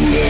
Yeah.